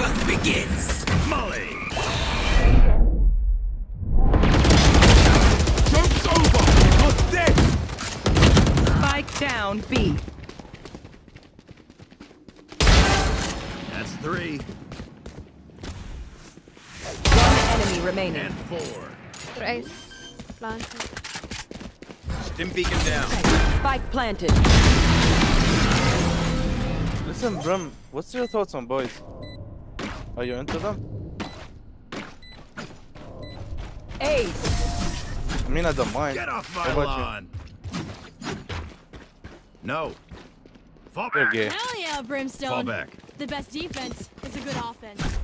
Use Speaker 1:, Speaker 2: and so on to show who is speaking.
Speaker 1: hunt begins.
Speaker 2: Molly! Joke's over! You're dead!
Speaker 3: Spike down B.
Speaker 2: That's three.
Speaker 3: One enemy remaining.
Speaker 2: And four.
Speaker 4: For ace. Planting.
Speaker 2: Stim beacon down.
Speaker 3: Spike planted.
Speaker 5: Listen, Brum, what's your thoughts on boys? Are you into them?
Speaker 3: Ace.
Speaker 5: I mean, I don't mind.
Speaker 2: Get off my
Speaker 5: about
Speaker 2: lawn! No. Fall
Speaker 5: You're
Speaker 2: back.
Speaker 6: Hell yeah, Brimstone.
Speaker 2: Fall
Speaker 6: Brimstone.
Speaker 2: back.
Speaker 6: The best defense is a good offense.